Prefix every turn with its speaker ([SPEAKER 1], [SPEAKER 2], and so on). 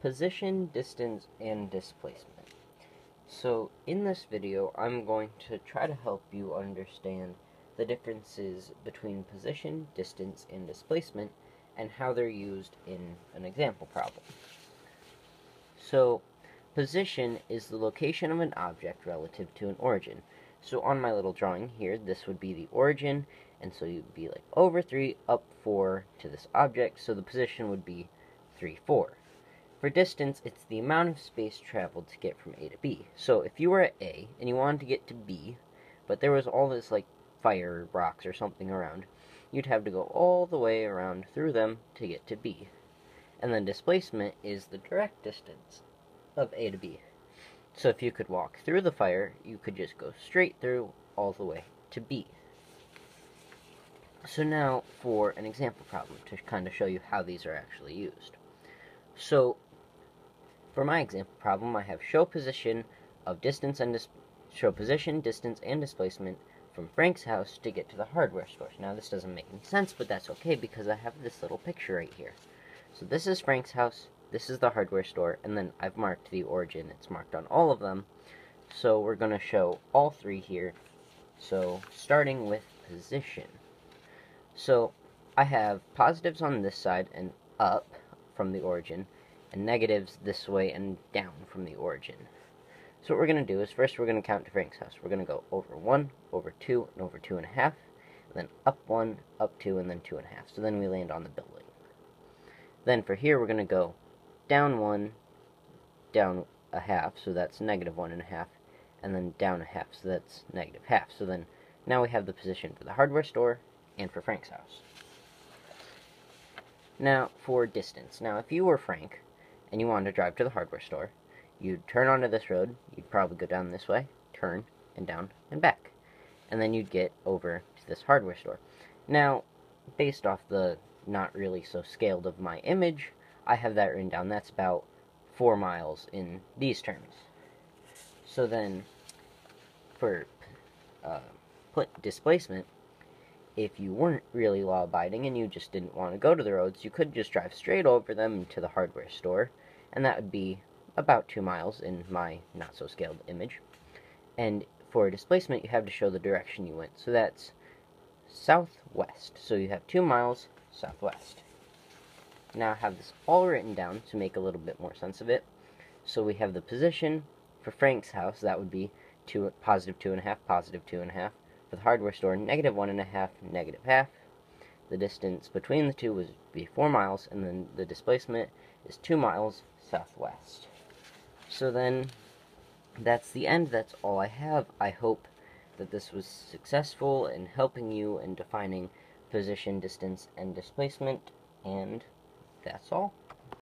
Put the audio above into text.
[SPEAKER 1] position, distance, and displacement. So in this video, I'm going to try to help you understand the differences between position, distance, and displacement, and how they're used in an example problem. So, position is the location of an object relative to an origin. So on my little drawing here, this would be the origin, and so you'd be like over 3, up 4 to this object, so the position would be 3, 4. For distance, it's the amount of space traveled to get from A to B. So if you were at A and you wanted to get to B, but there was all this like fire rocks or something around, you'd have to go all the way around through them to get to B. And then displacement is the direct distance of A to B. So if you could walk through the fire, you could just go straight through all the way to B. So now for an example problem to kind of show you how these are actually used. So for my example problem, I have show position of distance and show position, distance, and displacement from Frank's house to get to the hardware store. Now this doesn't make any sense, but that's okay because I have this little picture right here. So this is Frank's house, this is the hardware store, and then I've marked the origin. It's marked on all of them. So we're going to show all three here. So starting with position. So I have positives on this side and up from the origin, and negatives this way and down from the origin. So what we're going to do is first we're going to count to Frank's house. We're going to go over 1, over 2, and over 2.5, and and then up 1, up 2, and then 2 and a half. So then we land on the building. Then for here we're going to go down 1, down a half, so that's negative 1 and a half, and then down a half, so that's negative half. So then now we have the position for the hardware store and for Frank's house. Now, for distance. Now, if you were Frank, and you wanted to drive to the hardware store, you'd turn onto this road, you'd probably go down this way, turn, and down, and back. And then you'd get over to this hardware store. Now, based off the not really so scaled of my image, I have that written down. That's about four miles in these terms. So then, for uh, displacement, if you weren't really law abiding and you just didn't want to go to the roads, you could just drive straight over them to the hardware store, and that would be about two miles in my not so scaled image. And for displacement, you have to show the direction you went. So that's southwest. So you have two miles southwest. Now I have this all written down to make a little bit more sense of it. So we have the position for Frank's house, that would be two, positive two and a half, positive two and a half for the hardware store, negative one and a half, negative half. The distance between the two would be four miles, and then the displacement is two miles southwest. So then, that's the end. That's all I have. I hope that this was successful in helping you in defining position, distance, and displacement, and that's all.